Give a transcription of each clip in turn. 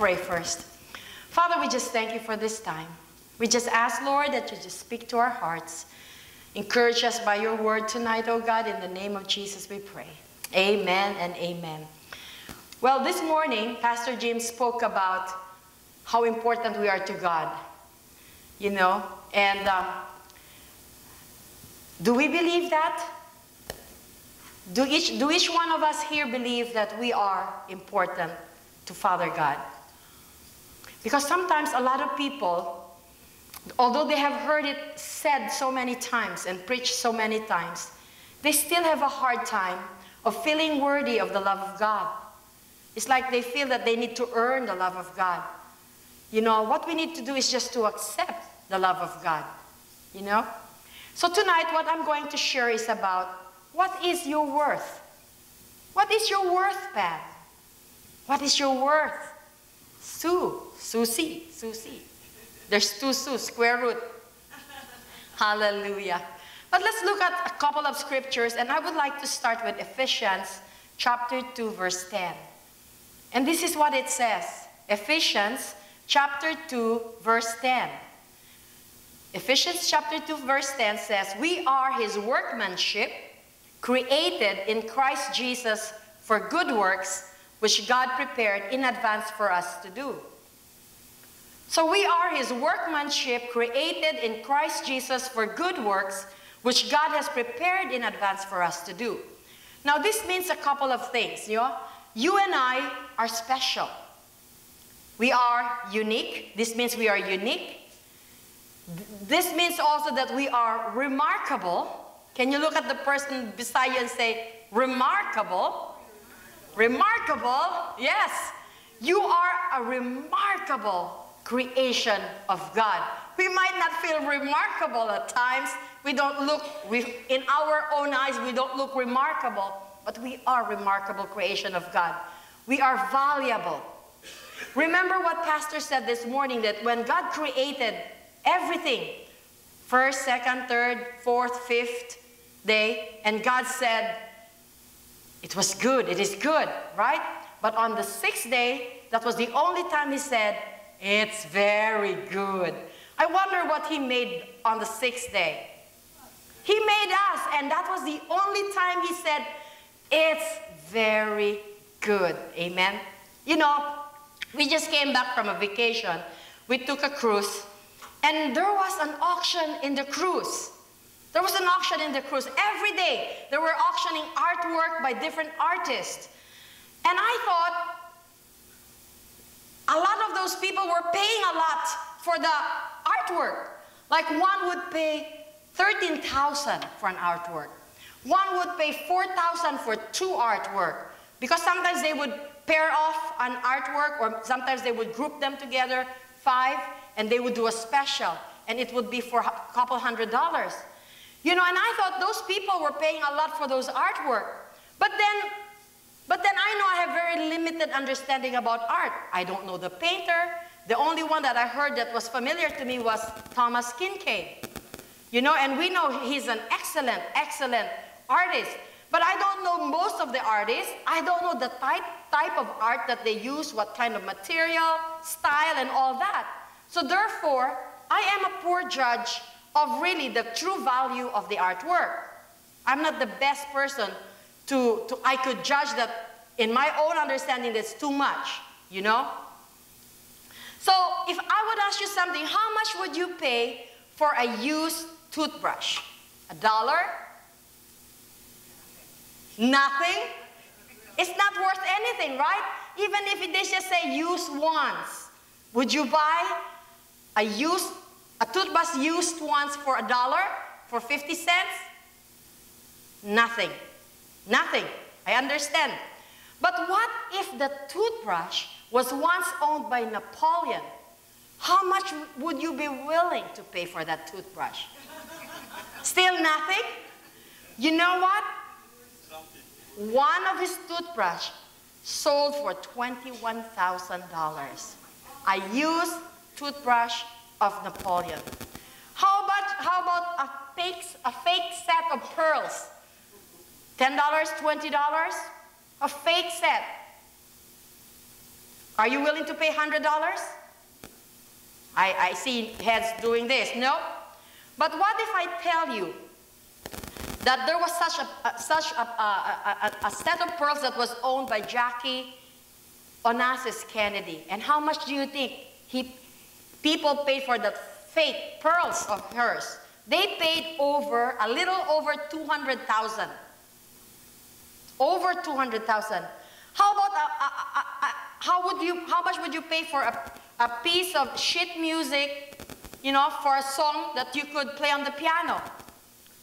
pray first. Father, we just thank you for this time. We just ask, Lord, that you just speak to our hearts. Encourage us by your word tonight, oh God. In the name of Jesus, we pray. Amen and amen. Well, this morning, Pastor James spoke about how important we are to God. You know, and um, do we believe that? Do each, do each one of us here believe that we are important to Father God? Because sometimes a lot of people, although they have heard it said so many times and preached so many times, they still have a hard time of feeling worthy of the love of God. It's like they feel that they need to earn the love of God. You know, what we need to do is just to accept the love of God. You know? So tonight, what I'm going to share is about what is your worth? What is your worth, Pat? What is your worth? Sue, Susie, Susie. There's two Sue, square root. Hallelujah. But let's look at a couple of scriptures, and I would like to start with Ephesians chapter 2, verse 10. And this is what it says Ephesians chapter 2, verse 10. Ephesians chapter 2, verse 10 says, We are his workmanship, created in Christ Jesus for good works, which God prepared in advance for us to do. So we are his workmanship, created in Christ Jesus for good works, which God has prepared in advance for us to do. Now, this means a couple of things. You, know? you and I are special. We are unique. This means we are unique. This means also that we are remarkable. Can you look at the person beside you and say, remarkable? Remarkable, yes. You are a remarkable creation of God. We might not feel remarkable at times. We don't look, we, in our own eyes, we don't look remarkable, but we are remarkable creation of God. We are valuable. Remember what Pastor said this morning that when God created everything, first, second, third, fourth, fifth day, and God said, it was good, it is good, right? But on the sixth day, that was the only time He said, it's very good. I wonder what He made on the sixth day. He made us, and that was the only time He said, it's very good. Amen? You know, we just came back from a vacation. We took a cruise, and there was an auction in the cruise. There was an auction in the cruise. Every day, they were auctioning artwork by different artists. And I thought, a lot of those people were paying a lot for the artwork. Like one would pay 13,000 for an artwork. One would pay 4,000 for two artwork. Because sometimes they would pair off an artwork or sometimes they would group them together, five, and they would do a special. And it would be for a couple hundred dollars. You know, and I thought those people were paying a lot for those artwork. But then but then I know I have very limited understanding about art. I don't know the painter. The only one that I heard that was familiar to me was Thomas Kinkade. You know, and we know he's an excellent, excellent artist. But I don't know most of the artists. I don't know the type, type of art that they use, what kind of material, style, and all that. So therefore, I am a poor judge of really the true value of the artwork. I'm not the best person to, to I could judge that in my own understanding that's too much, you know? So if I would ask you something, how much would you pay for a used toothbrush? A dollar? Nothing? It's not worth anything, right? Even if it just say used once. Would you buy a used, a toothbrush used once for a dollar? For 50 cents? Nothing. Nothing. I understand. But what if the toothbrush was once owned by Napoleon? How much would you be willing to pay for that toothbrush? Still nothing? You know what? One of his toothbrush sold for $21,000. A used toothbrush of Napoleon. How about, how about a, fake, a fake set of pearls? $10, $20? A fake set. Are you willing to pay $100? I, I see heads doing this. No. But what if I tell you that there was such a, a such a, a, a, set of pearls that was owned by Jackie Onassis Kennedy? And how much do you think he, people paid for the fake pearls of hers? They paid over, a little over 200,000. Over 200,000. How about, uh, uh, uh, how would you, how much would you pay for a, a piece of sheet music, you know, for a song that you could play on the piano?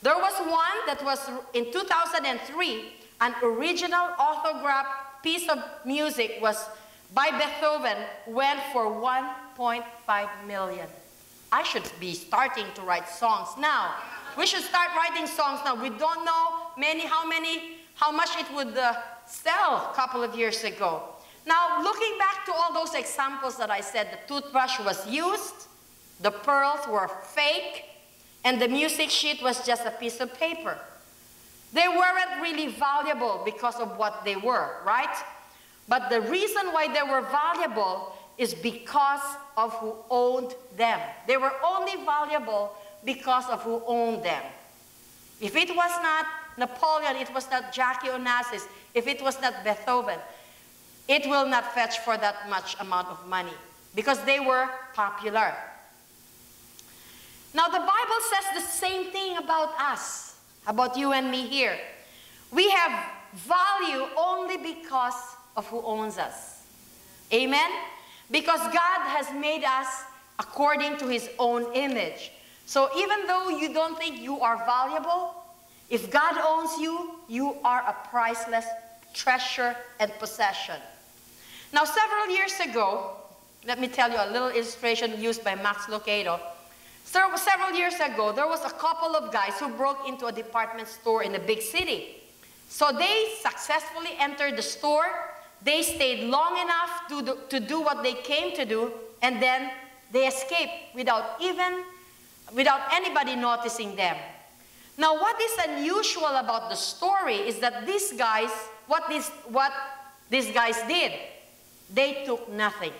There was one that was in 2003, an original autograph piece of music was by Beethoven, went for 1.5 million. I should be starting to write songs now. We should start writing songs now. We don't know many, how many, how much it would uh, sell a couple of years ago. Now, looking back to all those examples that I said, the toothbrush was used, the pearls were fake, and the music sheet was just a piece of paper. They weren't really valuable because of what they were, right? But the reason why they were valuable is because of who owned them. They were only valuable because of who owned them. If it was not Napoleon, it was not Jackie Onassis, if it was not Beethoven, it will not fetch for that much amount of money because they were popular. Now, the Bible says the same thing about us, about you and me here. We have value only because of who owns us. Amen? Because God has made us according to his own image. So even though you don't think you are valuable, if God owns you, you are a priceless treasure and possession. Now, several years ago, let me tell you a little illustration used by Max Lucado. Several years ago, there was a couple of guys who broke into a department store in a big city. So they successfully entered the store. They stayed long enough to do, to do what they came to do, and then they escaped without even, without anybody noticing them. Now, what is unusual about the story is that these guys, what, what these guys did, they took nothing.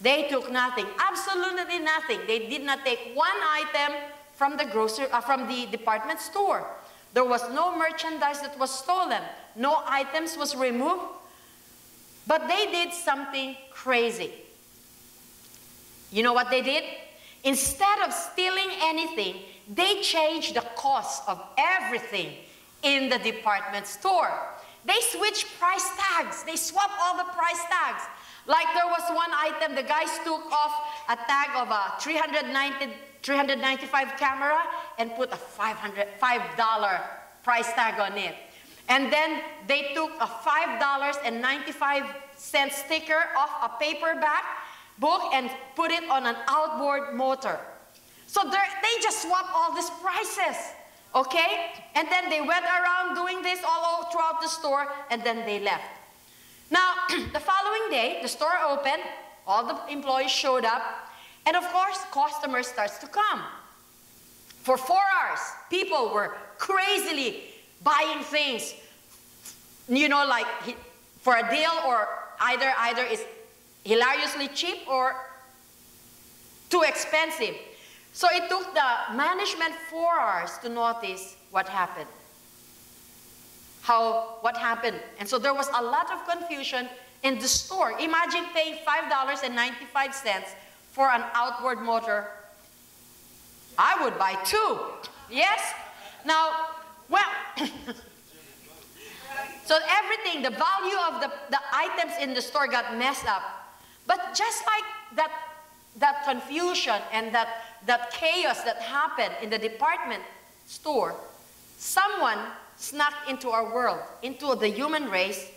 They took nothing, absolutely nothing. They did not take one item from the grocery, uh, from the department store. There was no merchandise that was stolen. No items was removed. But they did something crazy. You know what they did? Instead of stealing anything, they changed the cost of everything in the department store. They switch price tags. They swap all the price tags. Like there was one item, the guys took off a tag of a 390, 395 camera and put a $500, $5 price tag on it. And then they took a $5.95 sticker off a paperback book and put it on an outboard motor. So they just swap all these prices. Okay? And then they went around doing this all throughout the store and then they left. Now, the following day, the store opened, all the employees showed up, and of course, customers starts to come. For four hours, people were crazily buying things, you know, like for a deal or either either is hilariously cheap or too expensive. So it took the management four hours to notice what happened. How, what happened. And so there was a lot of confusion in the store. Imagine paying $5.95 for an outward motor. I would buy two. Yes? Now, well, so everything, the value of the, the items in the store got messed up. But just like that, that confusion and that that chaos that happened in the department store, someone snuck into our world, into the human race,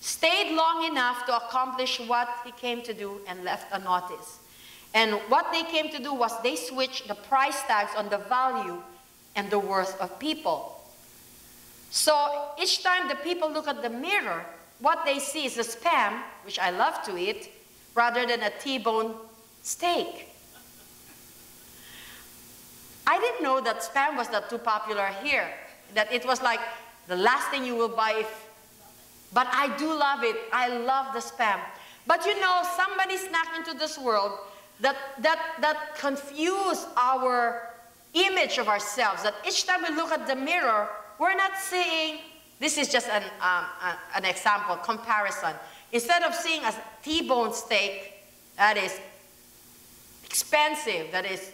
stayed long enough to accomplish what he came to do and left a notice. And what they came to do was they switched the price tags on the value and the worth of people. So each time the people look at the mirror, what they see is a spam, which I love to eat, rather than a T-bone steak. I didn't know that spam was not too popular here. That it was like the last thing you will buy if, but I do love it. I love the spam. But you know, somebody snuck into this world that, that, that confuse our image of ourselves. That each time we look at the mirror, we're not seeing, this is just an, um, an example, comparison. Instead of seeing a T-bone steak that is expensive, that is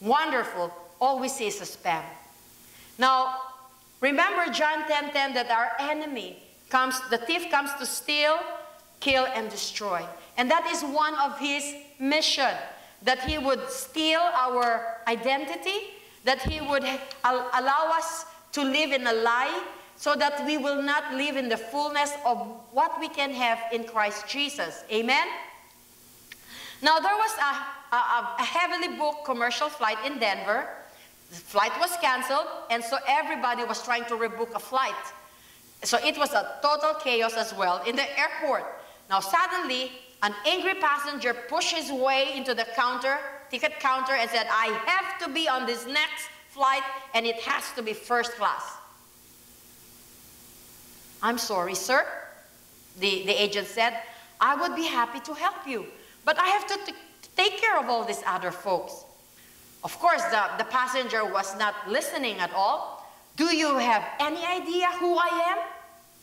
wonderful, all we see is a spam. Now, remember John 10:10 10, 10, that our enemy comes, the thief comes to steal, kill, and destroy. And that is one of his mission, that he would steal our identity, that he would allow us to live in a lie, so that we will not live in the fullness of what we can have in Christ Jesus. Amen? Now, there was a, a, a heavily booked commercial flight in Denver. The flight was canceled, and so everybody was trying to rebook a flight. So it was a total chaos as well in the airport. Now, suddenly, an angry passenger pushed his way into the counter, ticket counter, and said, I have to be on this next flight, and it has to be first class. I'm sorry, sir, the, the agent said. I would be happy to help you, but I have to take care of all these other folks. Of course, the, the passenger was not listening at all. Do you have any idea who I am?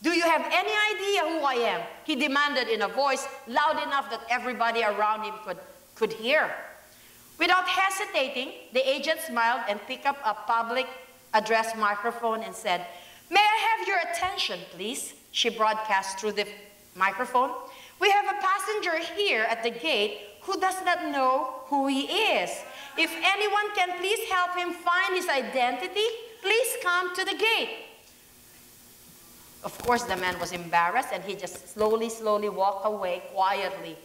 Do you have any idea who I am? He demanded in a voice loud enough that everybody around him could, could hear. Without hesitating, the agent smiled and picked up a public address microphone and said, May I have your attention, please? She broadcast through the microphone. We have a passenger here at the gate who does not know who he is. If anyone can please help him find his identity, please come to the gate. Of course, the man was embarrassed and he just slowly, slowly walked away quietly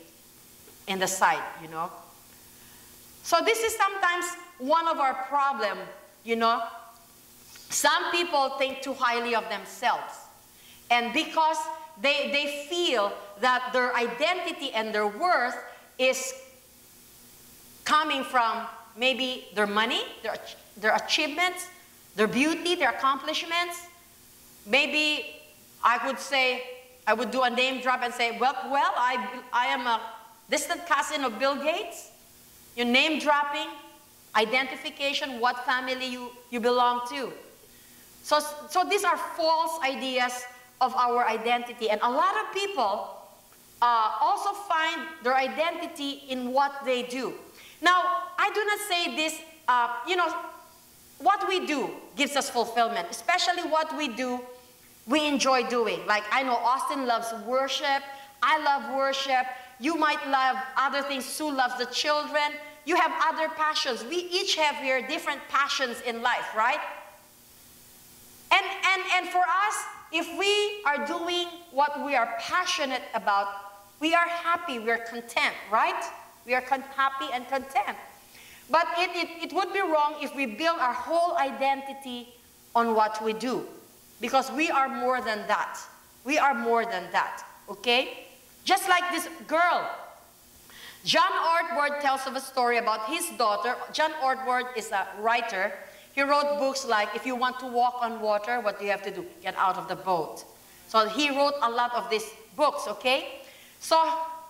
in the sight, you know. So this is sometimes one of our problem, you know. Some people think too highly of themselves. And because they, they feel that their identity and their worth is coming from maybe their money, their, their achievements, their beauty, their accomplishments. Maybe I would say, I would do a name drop and say, well, well I, I am a distant cousin of Bill Gates. Your name dropping, identification, what family you, you belong to. So, so these are false ideas of our identity. And a lot of people uh, also find their identity in what they do. Now, I do not say this, uh, you know, what we do gives us fulfillment, especially what we do we enjoy doing. Like I know Austin loves worship, I love worship, you might love other things, Sue loves the children, you have other passions. We each have here different passions in life, right? And, and, and for us, if we are doing what we are passionate about, we are happy, we are content, right? We are happy and content. But it, it, it would be wrong if we build our whole identity on what we do. Because we are more than that. We are more than that, okay? Just like this girl. John Ortberg tells of a story about his daughter. John Ortberg is a writer he wrote books like, if you want to walk on water, what do you have to do? Get out of the boat. So he wrote a lot of these books, okay? So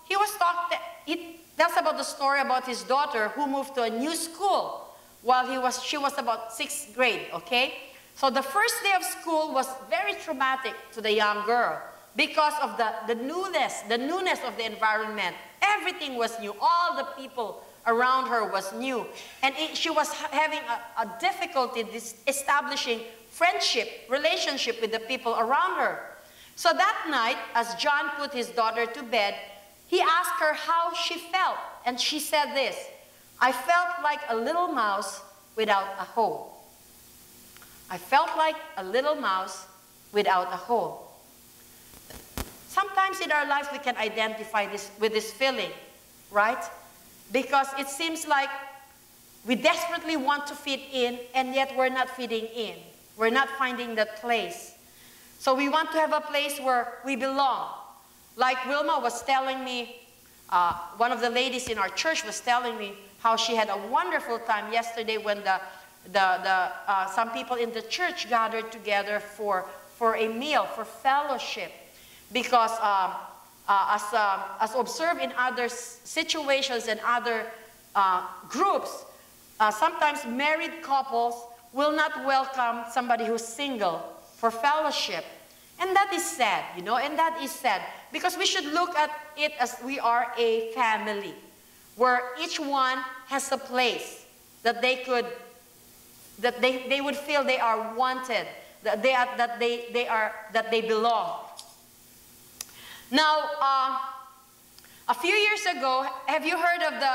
he was talking, he tells about the story about his daughter who moved to a new school while he was, she was about sixth grade, okay? So the first day of school was very traumatic to the young girl because of the, the newness, the newness of the environment. Everything was new. All the people around her was new. And it, she was having a, a difficulty establishing friendship, relationship with the people around her. So that night, as John put his daughter to bed, he asked her how she felt. And she said this I felt like a little mouse without a hole. I felt like a little mouse without a hole. Sometimes in our lives we can identify this with this feeling, right? Because it seems like we desperately want to fit in and yet we're not fitting in. We're not finding that place. So we want to have a place where we belong. Like Wilma was telling me, uh, one of the ladies in our church was telling me how she had a wonderful time yesterday when the, the, the, uh, some people in the church gathered together for, for a meal, for fellowship. Because um, uh, as, uh, as observed in other situations and other uh, groups, uh, sometimes married couples will not welcome somebody who's single for fellowship. And that is sad, you know, and that is sad because we should look at it as we are a family where each one has a place that they could, that they, they would feel they are wanted, that they, are, that they, they, are, that they belong. Now, uh, a few years ago, have you heard of the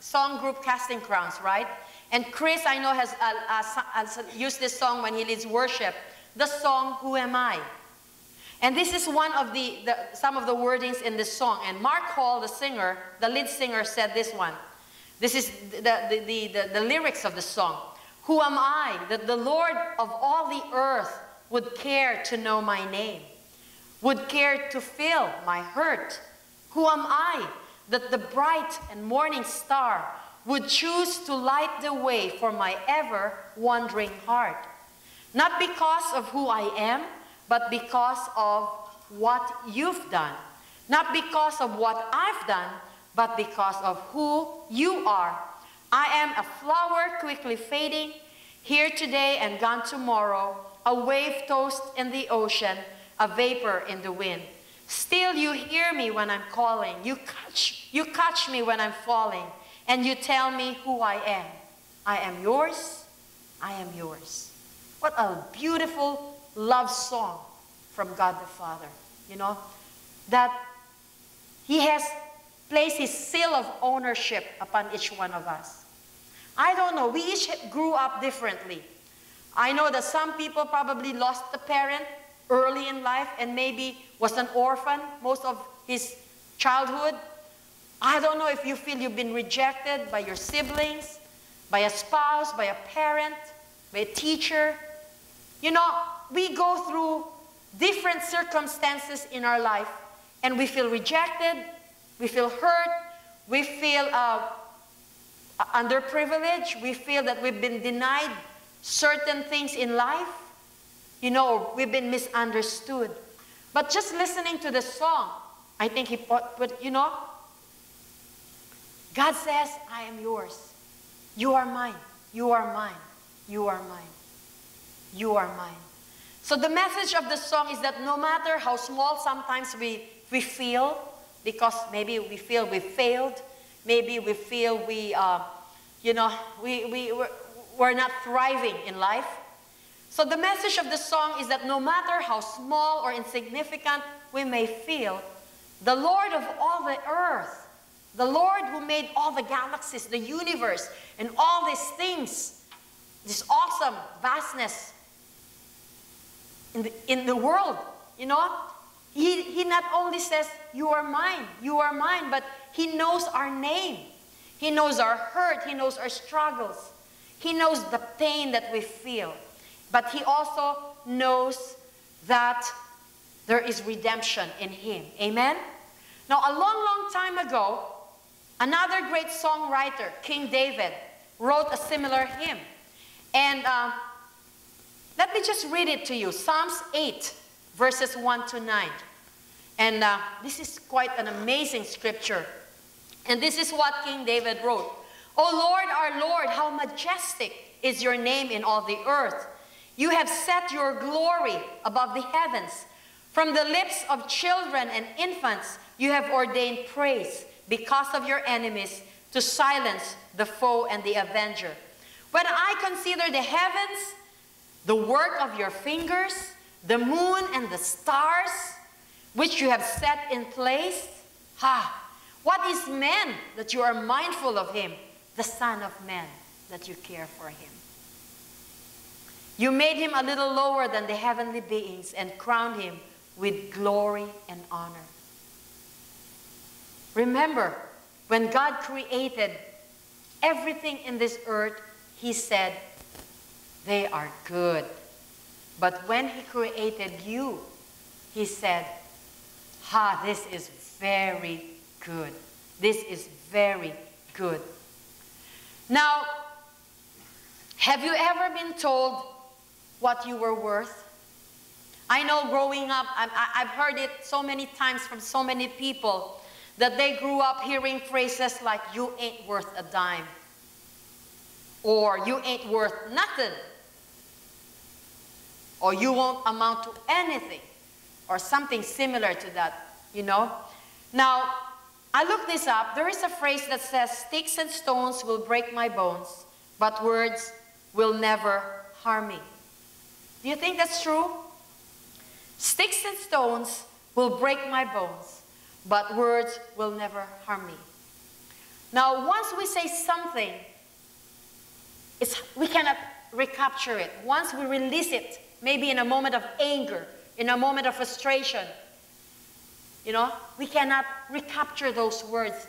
song group Casting Crowns, right? And Chris, I know, has, uh, uh, used this song when he leads worship. The song, Who Am I? And this is one of the, the, some of the wordings in this song. And Mark Hall, the singer, the lead singer, said this one. This is the, the, the, the, the lyrics of the song. Who am I that the Lord of all the earth would care to know my name, would care to feel my hurt? Who am I that the bright and morning star would choose to light the way for my ever wandering heart? Not because of who I am, but because of what you've done. Not because of what I've done, but because of who you are. I am a flower quickly fading, here today and gone tomorrow, a wave tossed in the ocean, a vapor in the wind. Still you hear me when I'm calling. You catch, you catch me when I'm falling, and you tell me who I am. I am yours. I am yours. What a beautiful love song from God the Father. You know, that He has placed His seal of ownership upon each one of us. I don't know. We each grew up differently. I know that some people probably lost a parent early in life and maybe was an orphan most of his childhood. I don't know if you feel you've been rejected by your siblings, by a spouse, by a parent, by a teacher. You know, we go through different circumstances in our life and we feel rejected, we feel hurt, we feel uh, underprivileged, we feel that we've been denied certain things in life, you know, we've been misunderstood. But just listening to the song, I think he put, put you know, God says, I am yours. You are mine. You are mine. You are mine. You are mine. So the message of the song is that no matter how small sometimes we, we feel, because maybe we feel we failed, maybe we feel we, uh, you know, we, we, we're, we're not thriving in life. So the message of the song is that no matter how small or insignificant we may feel, the Lord of all the earth, the Lord who made all the galaxies, the universe, and all these things, this awesome vastness, in the, in the world, you know. He, he not only says, You are mine, you are mine, but He knows our name. He knows our hurt, He knows our struggles, He knows the pain that we feel. But He also knows that there is redemption in Him. Amen? Now, a long, long time ago, another great songwriter, King David, wrote a similar hymn. And uh, let me just read it to you Psalms 8, verses 1 to 9. And uh, this is quite an amazing scripture. And this is what King David wrote O Lord, our Lord, how majestic is your name in all the earth. You have set your glory above the heavens. From the lips of children and infants, you have ordained praise because of your enemies to silence the foe and the avenger. When I consider the heavens, the work of your fingers, the moon and the stars, which you have set in place? Ha! What is man that you are mindful of him, the Son of Man that you care for him? You made him a little lower than the heavenly beings and crowned him with glory and honor. Remember, when God created everything in this earth, he said, they are good. But when he created you, he said, Ha, this is very good. This is very good. Now, have you ever been told what you were worth? I know growing up, i have heard it so many times from so many people that they grew up hearing phrases like, you ain't worth a dime, or you ain't worth nothing, or you won't amount to anything, or something similar to that, you know? Now, I looked this up. There is a phrase that says, sticks and stones will break my bones, but words will never harm me. Do you think that's true? Sticks and stones will break my bones, but words will never harm me. Now, once we say something, it's, we cannot recapture it. Once we release it, maybe in a moment of anger, in a moment of frustration, you know, we cannot recapture those words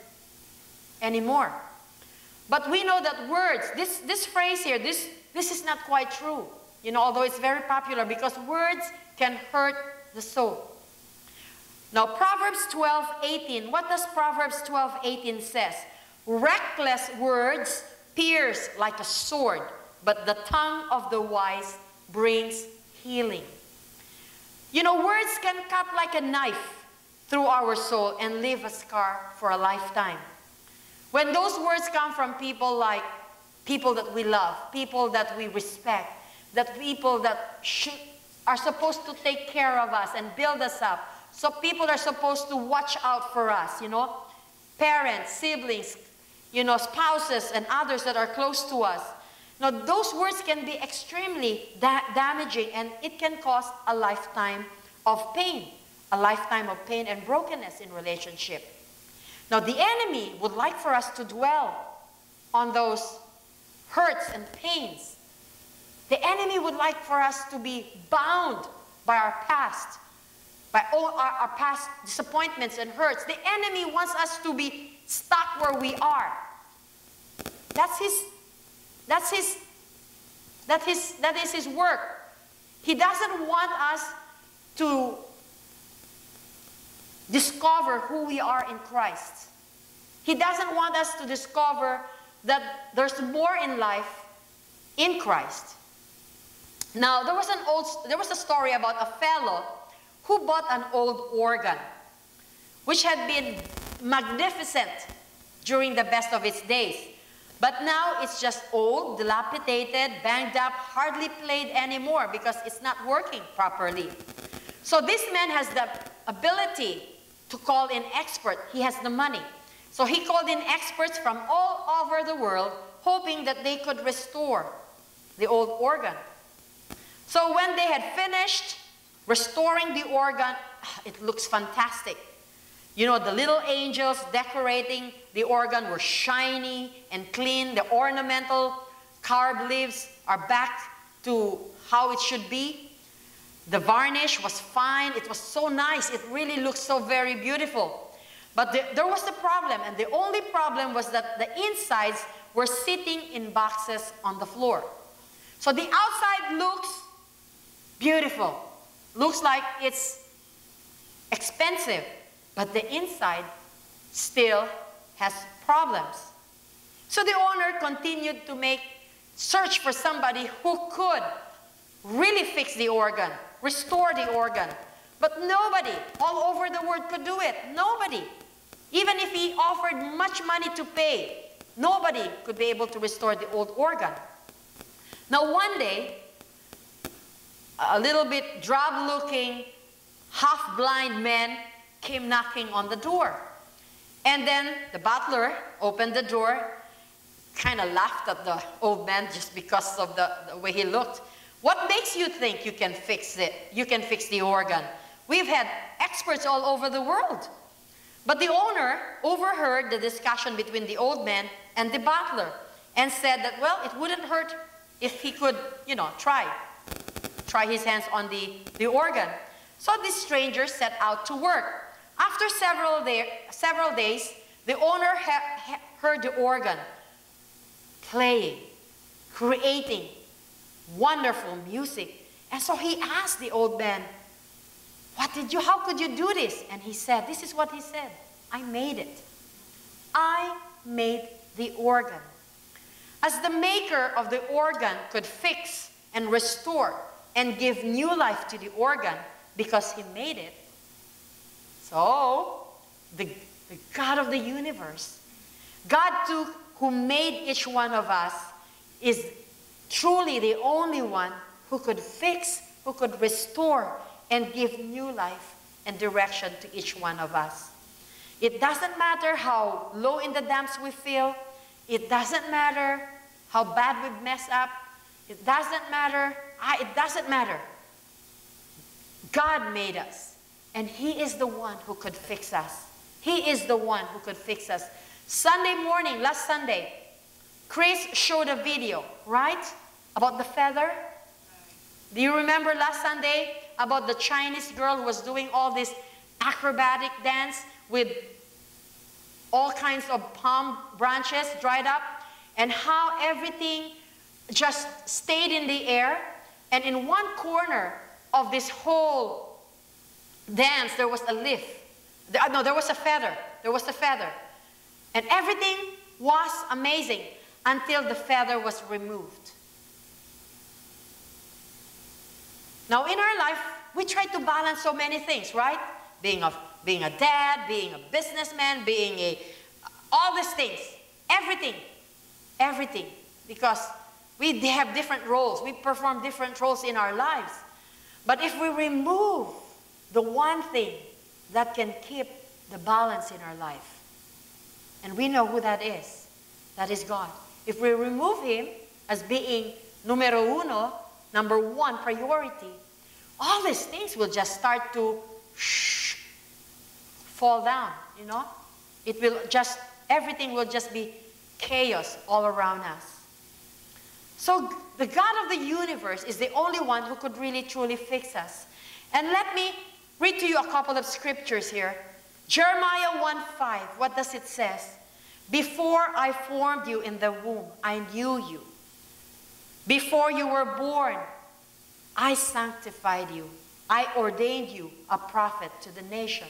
anymore. But we know that words, this, this phrase here, this, this is not quite true. You know, although it's very popular because words can hurt the soul. Now, Proverbs 12, 18. What does Proverbs 12, 18 says? Reckless words pierce like a sword, but the tongue of the wise brings healing. You know, words can cut like a knife through our soul and leave a scar for a lifetime. When those words come from people like people that we love, people that we respect, that people that should, are supposed to take care of us and build us up. So people are supposed to watch out for us, you know. Parents, siblings, you know, spouses and others that are close to us. Now, those words can be extremely da damaging and it can cause a lifetime of pain, a lifetime of pain and brokenness in relationship. Now, the enemy would like for us to dwell on those hurts and pains the enemy would like for us to be bound by our past, by all our, our past disappointments and hurts. The enemy wants us to be stuck where we are. That's his, that's his, that, his, that is his work. He doesn't want us to discover who we are in Christ. He doesn't want us to discover that there's more in life in Christ. Now, there was, an old, there was a story about a fellow who bought an old organ, which had been magnificent during the best of its days. But now it's just old, dilapidated, banged up, hardly played anymore because it's not working properly. So this man has the ability to call in experts. He has the money. So he called in experts from all over the world, hoping that they could restore the old organ. So when they had finished restoring the organ, it looks fantastic. You know, the little angels decorating the organ were shiny and clean. The ornamental carved leaves are back to how it should be. The varnish was fine. It was so nice. It really looked so very beautiful. But the, there was a problem, and the only problem was that the insides were sitting in boxes on the floor. So the outside looks Beautiful. Looks like it's expensive, but the inside still has problems. So the owner continued to make search for somebody who could really fix the organ, restore the organ. But nobody all over the world could do it. Nobody. Even if he offered much money to pay, nobody could be able to restore the old organ. Now one day, a little bit drab looking, half blind man came knocking on the door. And then the butler opened the door, kind of laughed at the old man just because of the, the, way he looked. What makes you think you can fix it? You can fix the organ? We've had experts all over the world. But the owner overheard the discussion between the old man and the butler and said that, well, it wouldn't hurt if he could, you know, try try his hands on the, the organ. So this stranger set out to work. After several, day, several days, the owner heard the organ playing, creating wonderful music. And so he asked the old man, what did you, how could you do this? And he said, this is what he said, I made it. I made the organ. As the maker of the organ could fix and restore and give new life to the organ because He made it. So, the, the God of the universe, God too, who made each one of us, is truly the only one who could fix, who could restore, and give new life and direction to each one of us. It doesn't matter how low in the dumps we feel. It doesn't matter how bad we mess up. It doesn't matter. I, it doesn't matter. God made us, and He is the one who could fix us. He is the one who could fix us. Sunday morning, last Sunday, Chris showed a video, right? About the feather. Do you remember last Sunday about the Chinese girl who was doing all this acrobatic dance with all kinds of palm branches dried up and how everything just stayed in the air and in one corner of this whole dance there was a leaf. Uh, no there was a feather. There was a feather. And everything was amazing until the feather was removed. Now in our life we try to balance so many things right? Being a, being a dad, being a businessman, being a, all these things, everything, everything. Because we have different roles. We perform different roles in our lives. But if we remove the one thing that can keep the balance in our life, and we know who that is, that is God. If we remove Him as being numero uno, number one priority, all these things will just start to fall down, you know? It will just, everything will just be chaos all around us. So the God of the universe is the only one who could really truly fix us. And let me read to you a couple of scriptures here. Jeremiah 1 5, what does it says? Before I formed you in the womb, I knew you. Before you were born, I sanctified you. I ordained you a prophet to the nation.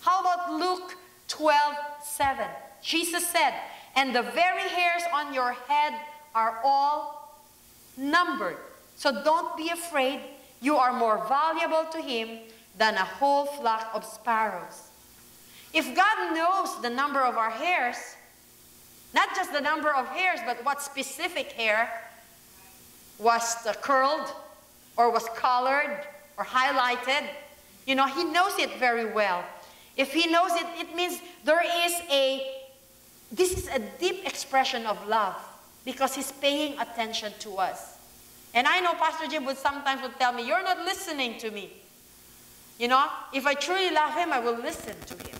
How about Luke 12 7? Jesus said, And the very hairs on your head are all numbered. So don't be afraid. You are more valuable to Him than a whole flock of sparrows. If God knows the number of our hairs, not just the number of hairs, but what specific hair was uh, curled or was colored or highlighted, you know, He knows it very well. If he knows it, it means there is a, this is a deep expression of love because he's paying attention to us. And I know Pastor Jim would sometimes would tell me, you're not listening to me. You know, if I truly love him, I will listen to him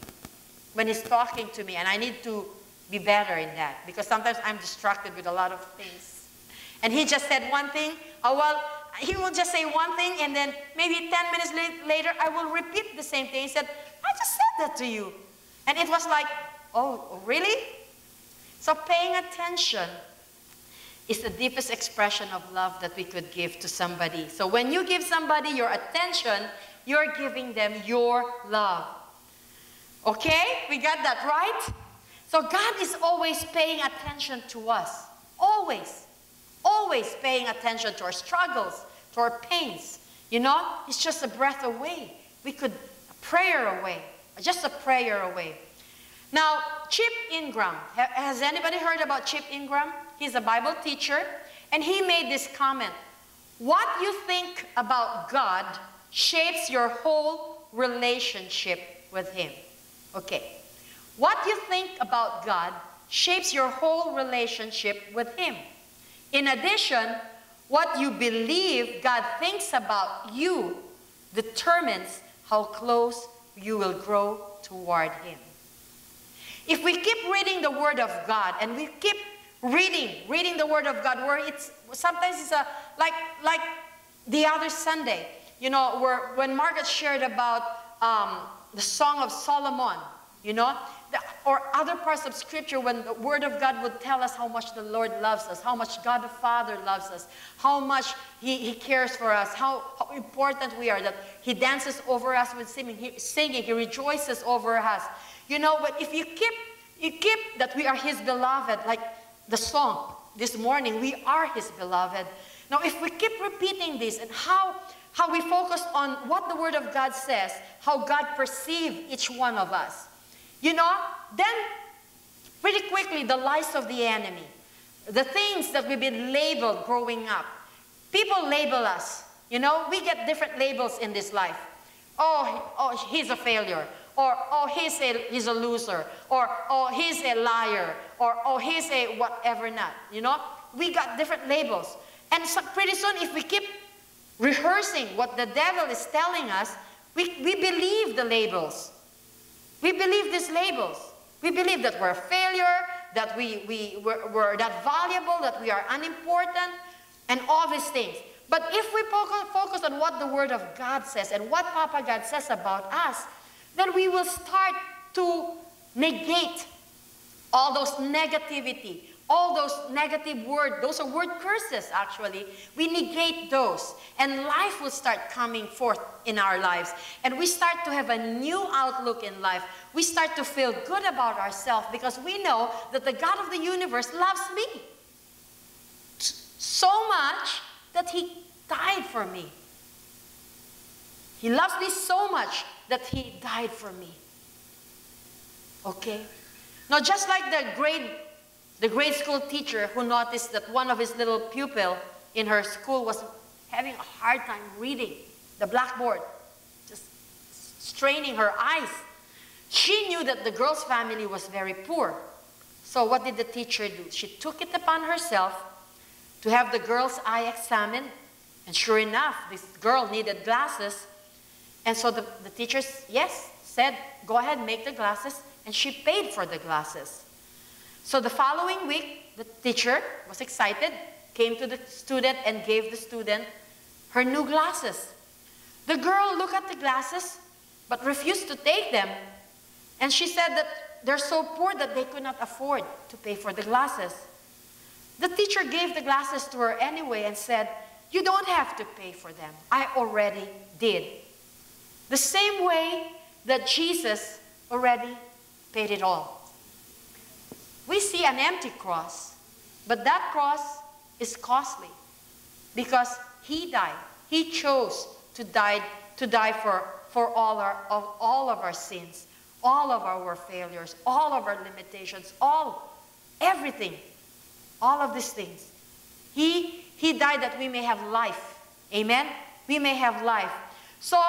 when he's talking to me. And I need to be better in that because sometimes I'm distracted with a lot of things. And he just said one thing, oh, well, he will just say one thing, and then maybe 10 minutes later, I will repeat the same thing. He said, I just said that to you. And it was like, oh, really? So paying attention is the deepest expression of love that we could give to somebody. So when you give somebody your attention, you're giving them your love. Okay? We got that right? So God is always paying attention to us. Always. Always paying attention to our struggles, to our pains. You know, it's just a breath away. We could a prayer away, just a prayer away. Now, Chip Ingram, has anybody heard about Chip Ingram? He's a Bible teacher, and he made this comment What you think about God shapes your whole relationship with Him. Okay. What you think about God shapes your whole relationship with Him. In addition, what you believe God thinks about you determines how close you will grow toward Him. If we keep reading the Word of God and we keep reading, reading the Word of God, where it's sometimes it's a like like the other Sunday, you know, where when Margaret shared about um, the Song of Solomon, you know, or other parts of Scripture when the Word of God would tell us how much the Lord loves us, how much God the Father loves us, how much He, he cares for us, how, how important we are, that He dances over us with singing he, singing, He rejoices over us. You know, but if you keep, you keep that we are His beloved, like the song this morning, we are His beloved, Now, if we keep repeating this and how, how we focus on what the Word of God says, how God perceives each one of us, you know, then pretty quickly the lies of the enemy, the things that we've been labeled growing up, people label us. You know, we get different labels in this life. Oh, oh he's a failure. Or, oh, he's a, he's a loser. Or, oh, he's a liar. Or, oh, he's a whatever not. You know, we got different labels. And so pretty soon, if we keep rehearsing what the devil is telling us, we, we believe the labels. We believe these labels. We believe that we're a failure, that we, we, we're, we're not valuable, that we are unimportant, and all these things. But if we focus on what the Word of God says and what Papa God says about us, then we will start to negate all those negativity, all those negative words, those are word curses actually. We negate those and life will start coming forth in our lives. And we start to have a new outlook in life. We start to feel good about ourselves because we know that the God of the universe loves me so much that he died for me. He loves me so much that he died for me. Okay? Now, just like the grade, the grade school teacher who noticed that one of his little pupil in her school was having a hard time reading the blackboard, just straining her eyes. She knew that the girl's family was very poor. So what did the teacher do? She took it upon herself to have the girl's eye examined. And sure enough, this girl needed glasses. And so the, the teacher, yes, said, go ahead, make the glasses. And she paid for the glasses. So the following week, the teacher was excited, came to the student and gave the student her new glasses. The girl looked at the glasses, but refused to take them. And she said that they're so poor that they could not afford to pay for the glasses. The teacher gave the glasses to her anyway and said, You don't have to pay for them. I already did. The same way that Jesus already paid it all. We see an empty cross, but that cross is costly because he died. He chose to die, to die for, for all, our, of, all of our sins, all of our failures, all of our limitations, all, everything all of these things. He, he died that we may have life. Amen? We may have life. So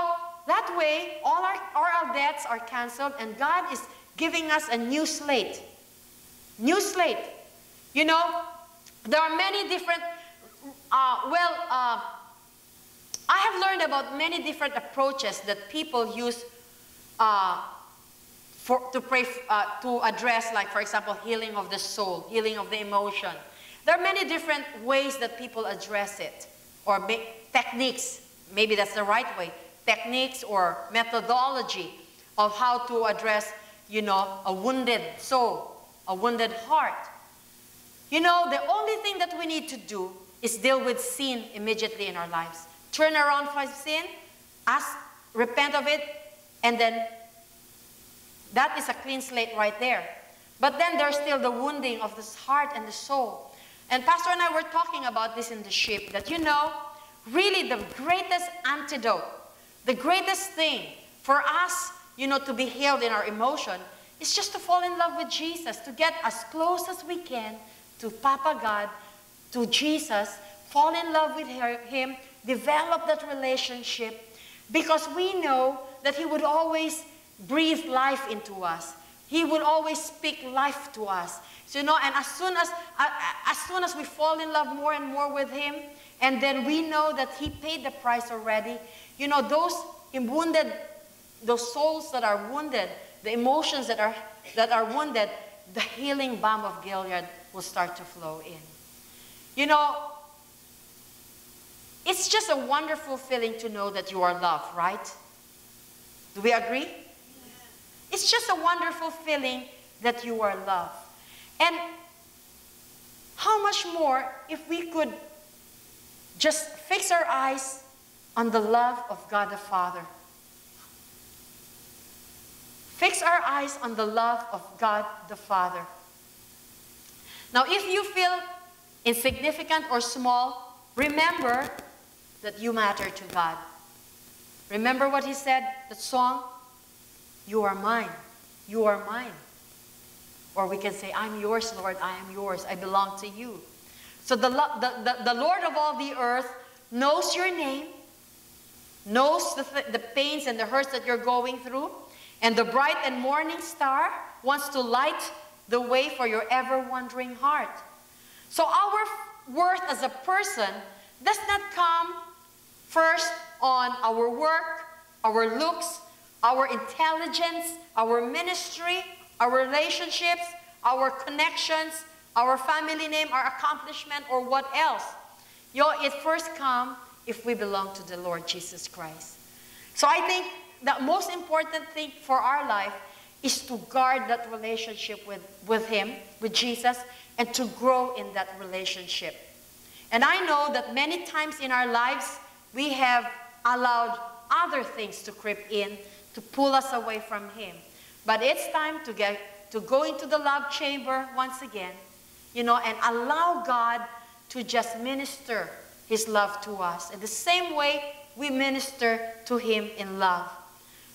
that way, all our, our debts are canceled, and God is giving us a new slate. New slate. You know, there are many different, uh, well, uh, I have learned about many different approaches that people use uh, for, to pray, uh, to address, like, for example, healing of the soul, healing of the emotion. There are many different ways that people address it, or techniques, maybe that's the right way, techniques or methodology of how to address, you know, a wounded soul, a wounded heart. You know, the only thing that we need to do is deal with sin immediately in our lives. Turn around from sin, ask, repent of it, and then that is a clean slate right there. But then there's still the wounding of the heart and the soul. And Pastor and I were talking about this in the ship that you know, really the greatest antidote, the greatest thing for us, you know, to be healed in our emotion is just to fall in love with Jesus, to get as close as we can to Papa God, to Jesus, fall in love with Him, develop that relationship, because we know that He would always breathe life into us. He would always speak life to us. So, you know, and as soon as, uh, as soon as we fall in love more and more with Him, and then we know that He paid the price already, you know, those wounded, those souls that are wounded, the emotions that are, that are wounded, the healing balm of Gilead will start to flow in. You know, it's just a wonderful feeling to know that you are loved, right? Do we agree? It's just a wonderful feeling that you are loved. And how much more if we could just fix our eyes on the love of God the Father. Fix our eyes on the love of God the Father. Now, if you feel insignificant or small, remember that you matter to God. Remember what he said, the song? You are mine. You are mine. Or we can say, I'm yours, Lord. I am yours. I belong to you. So the, the, the, the Lord of all the earth knows your name, knows the, th- the pains and the hurts that you're going through, and the bright and morning star wants to light the way for your ever wandering heart. So our worth as a person does not come first on our work, our looks, our intelligence, our ministry, our relationships, our connections, our family name, our accomplishment, or what else. Yo, it first comes if we belong to the Lord Jesus Christ. So I think the most important thing for our life is to guard that relationship with, with Him, with Jesus, and to grow in that relationship. And I know that many times in our lives, we have allowed other things to creep in to pull us away from Him. But it's time to get to go into the love chamber once again, you know, and allow God to just minister His love to us. In the same way we minister to Him in love.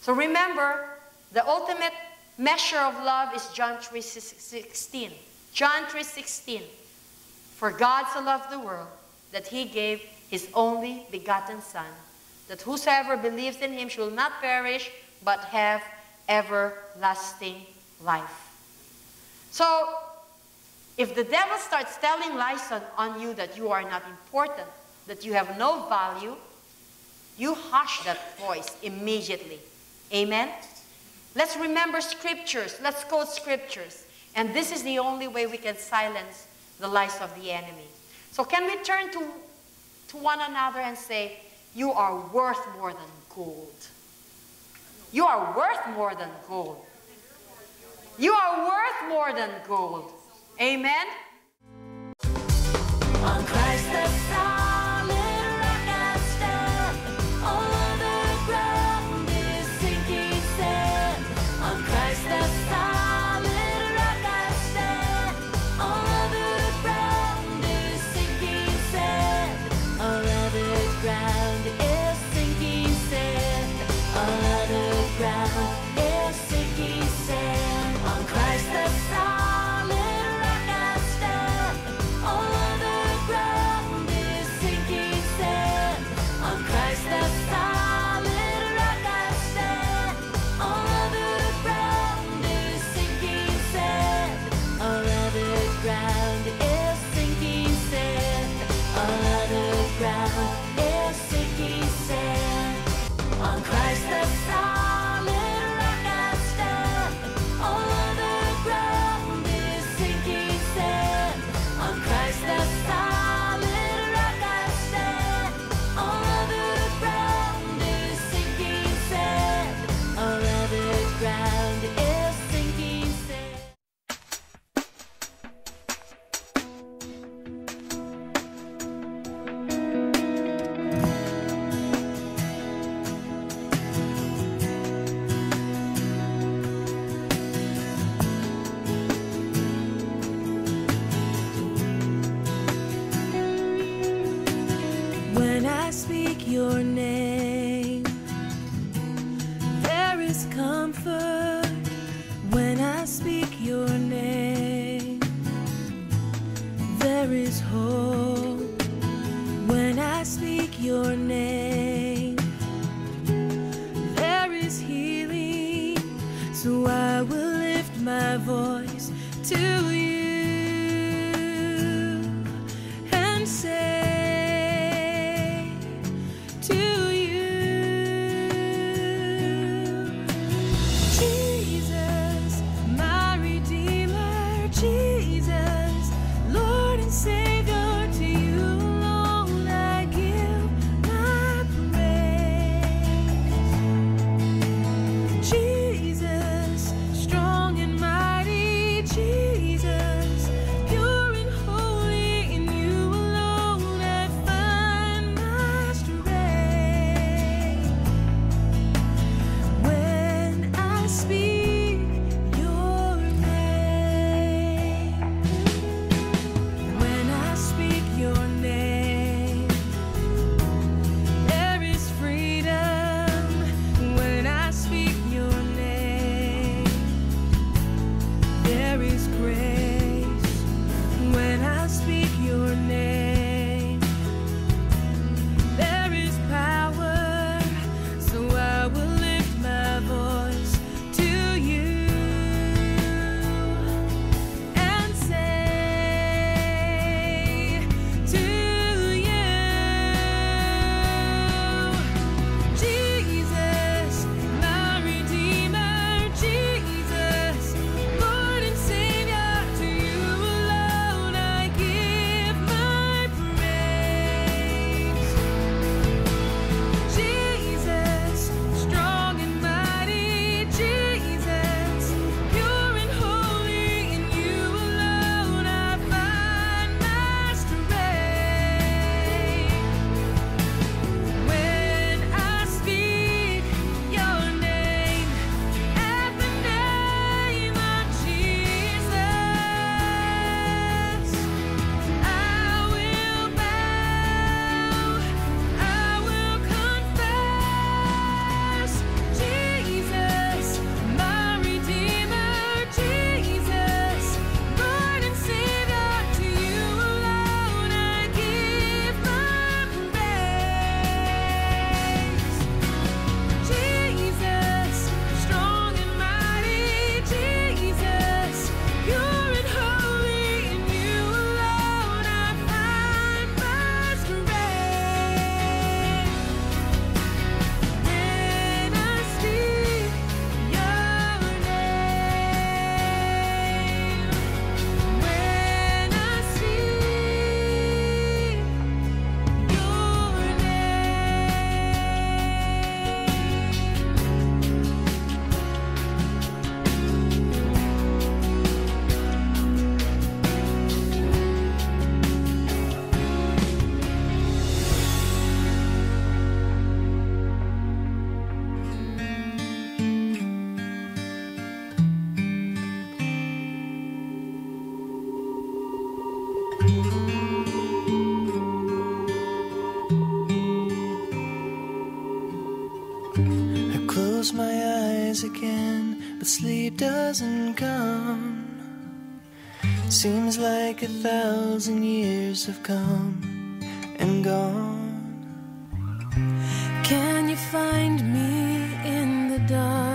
So remember, the ultimate measure of love is John 3:16. John 3:16. For God so loved the world that he gave his only begotten son, that whosoever believes in him shall not perish but have everlasting life. So, if the devil starts telling lies on, on you that you are not important, that you have no value, you hush that voice immediately. Amen? Let's remember scriptures. Let's quote scriptures. And this is the only way we can silence the lies of the enemy. So, can we turn to, to one another and say, You are worth more than gold? You are worth more than gold. You are worth more than gold. Amen? When like a thousand years have come and gone. Can you find me in the dark?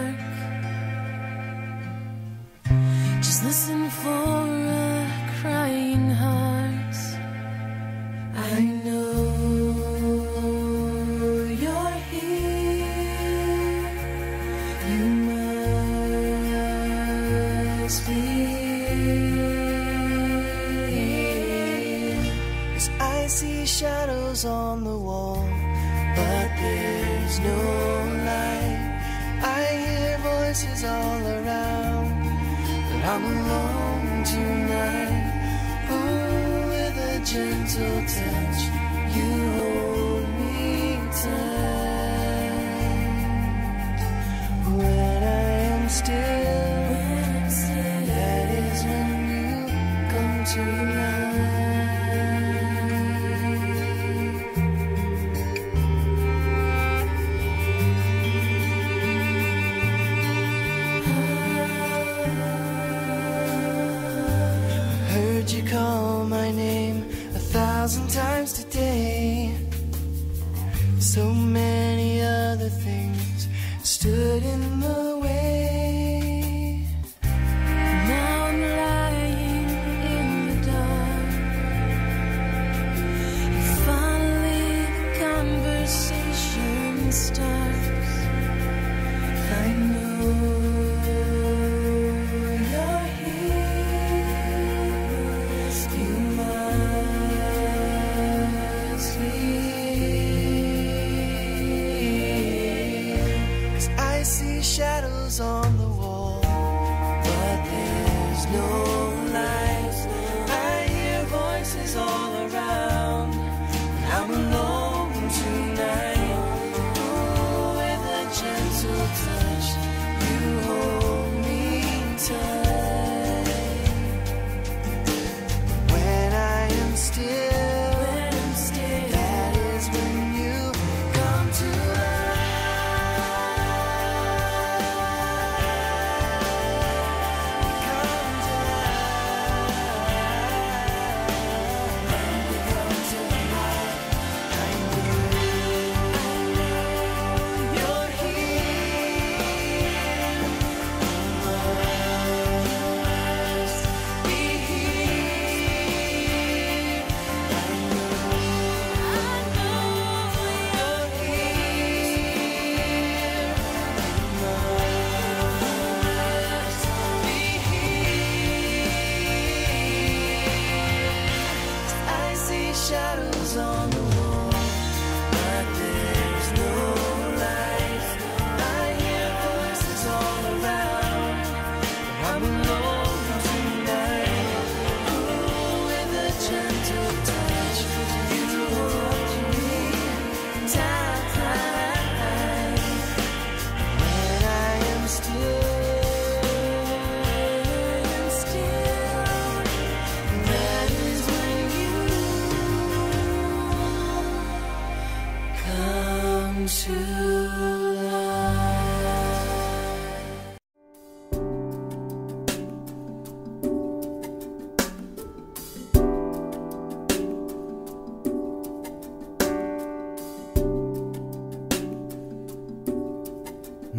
mistletoe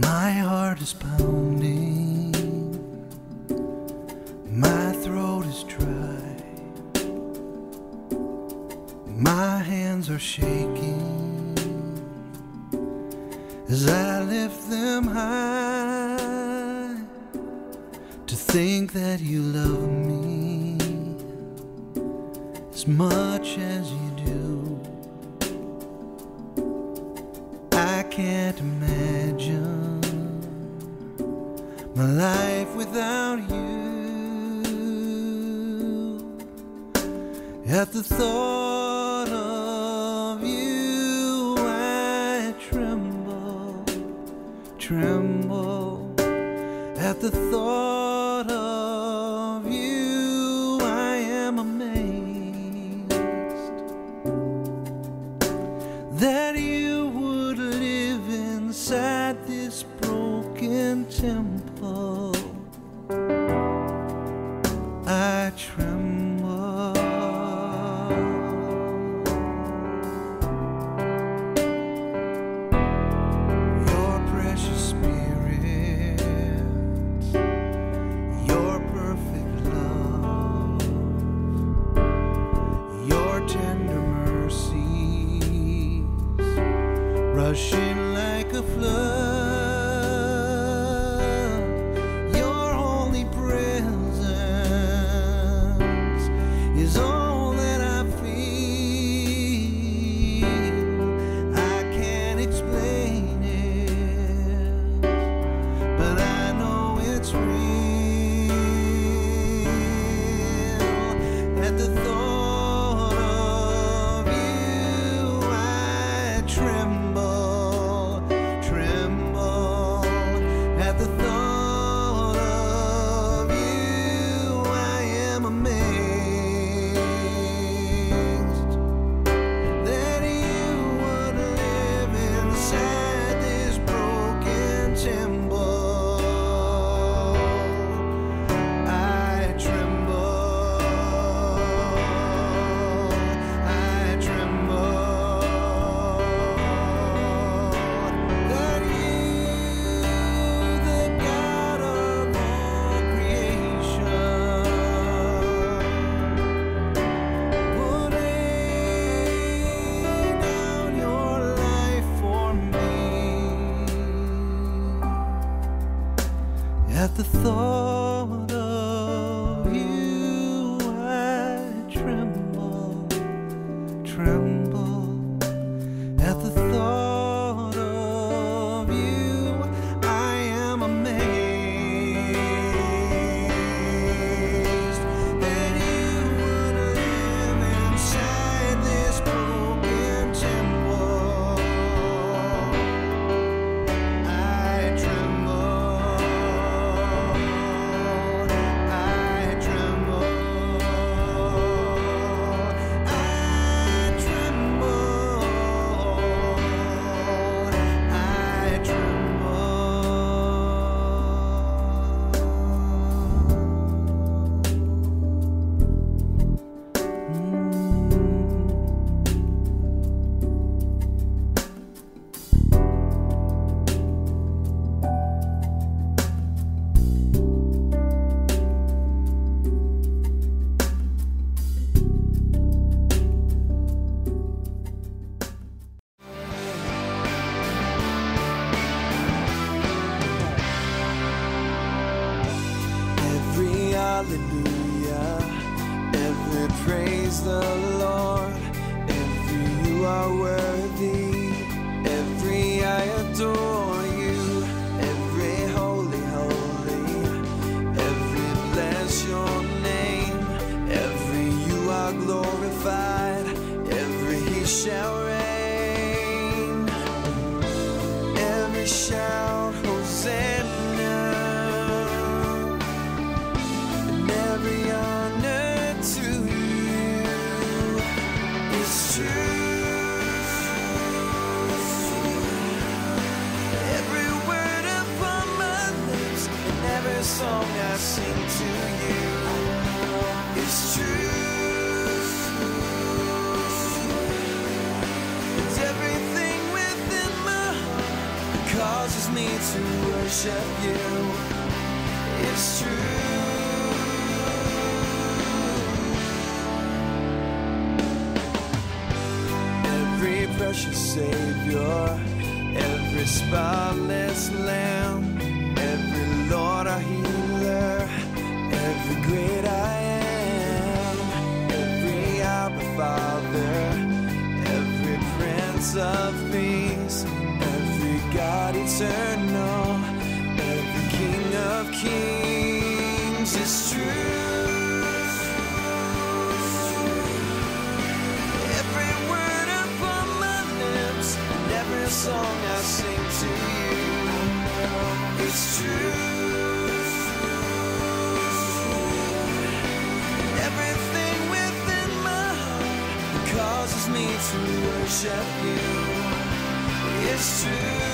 My heart is pounding, my throat is dry, my hands are shaking as I lift them high to think that you love me as much as. To worship you is true.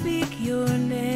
Speak your name,